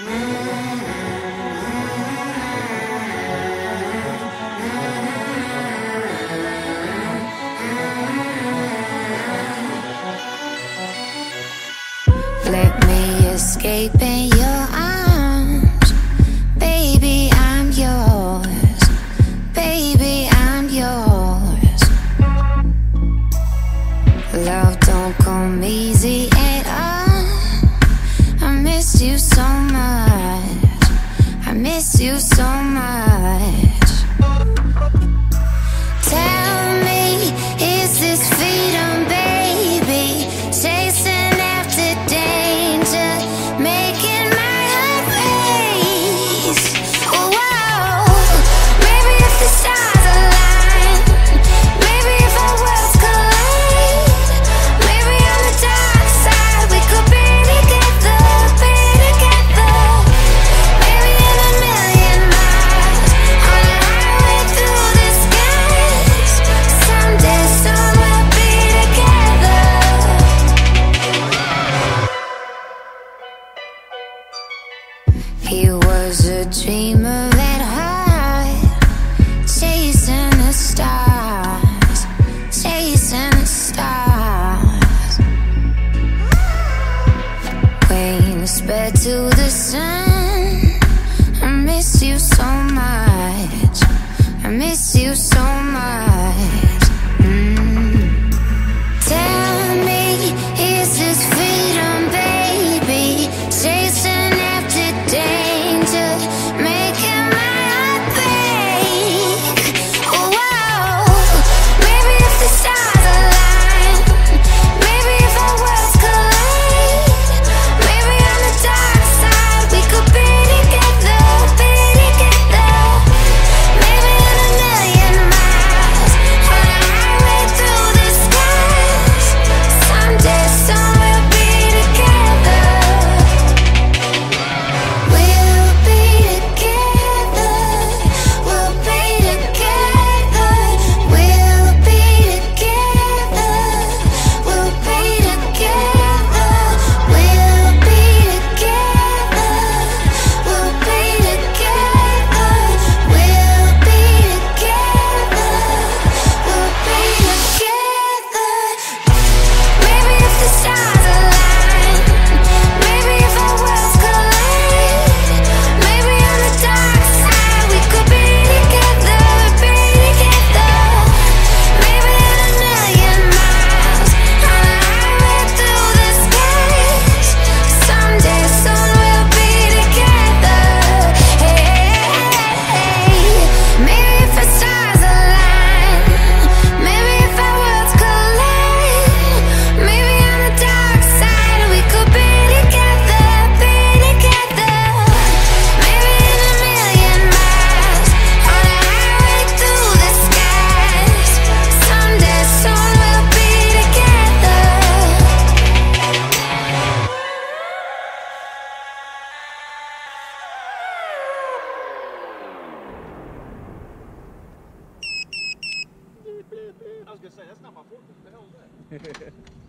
Let me escape in your arms. Baby, I'm yours. Baby, I'm yours. Love don't come easy you so much. I miss you so much. Tell He was a dreamer at heart, chasing the stars, chasing the stars. Wings spread to the sun. I miss you so much. I miss you so my fork. What the hell is that?